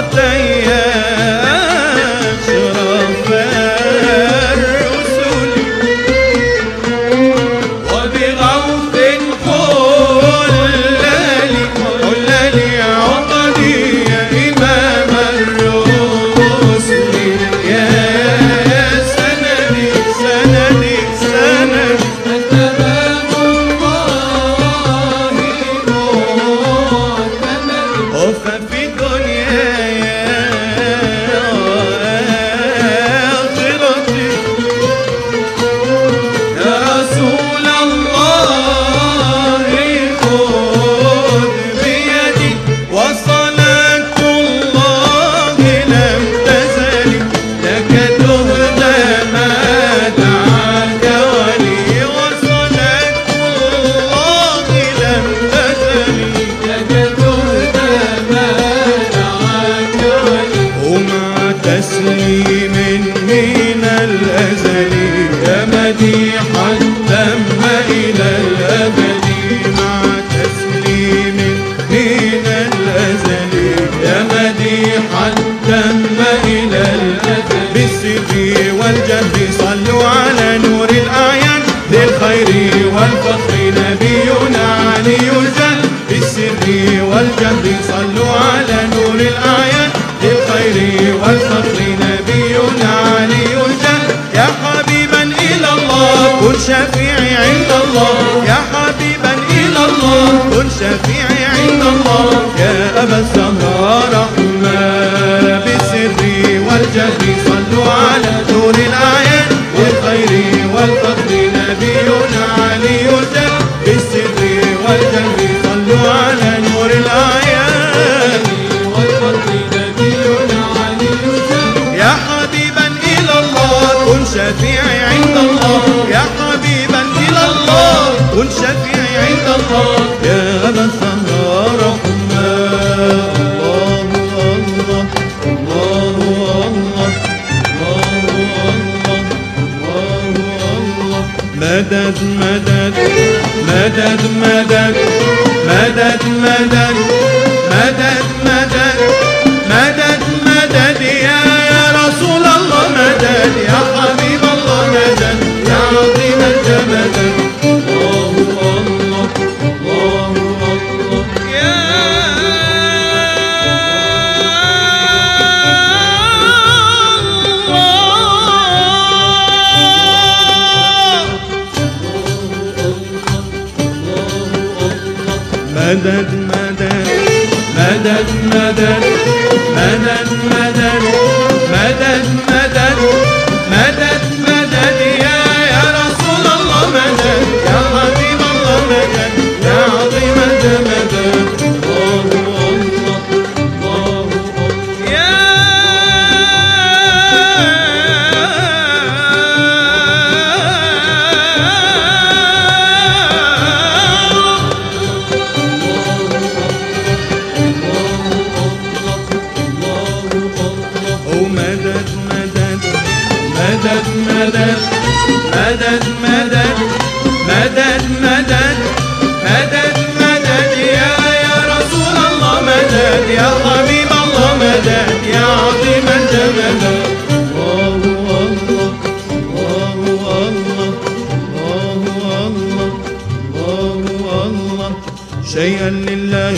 الوجل salud. medet medet. Medet medet. Medet medet medet medet medet medet شيئا لله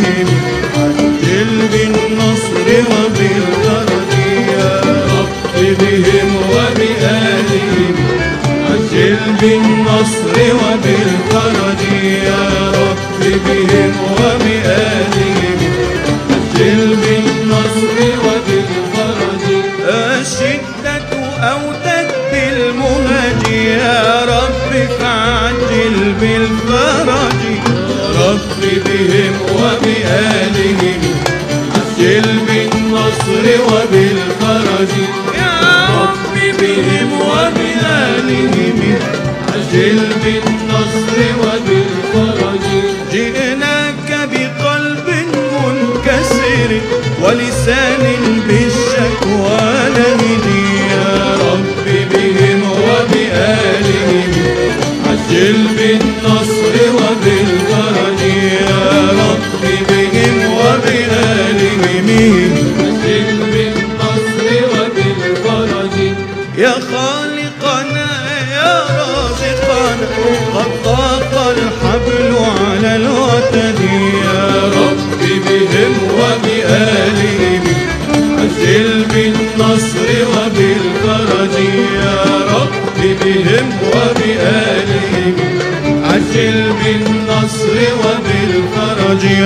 name بالفخر بهم وبآلهم عجل بالنصر وبالفرج. يا رب بهم وبآلهم عجل بالنصر وبالفرج. جئناك بقلب منكسر ولسان بالشكوى لهجي يا رب بهم وبآلهم عجل بالنصر وبالفرج المسلمين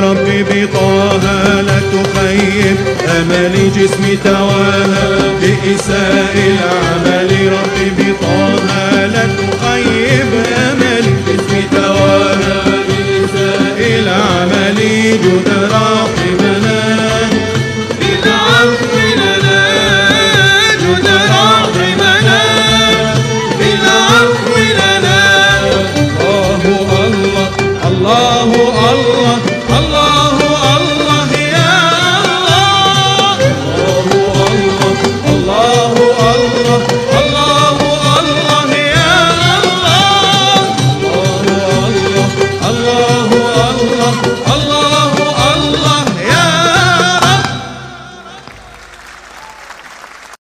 ربي بطاها لا تخيب أمل جسمي تواها بإساء العمل. ربي بطاها لا تخيب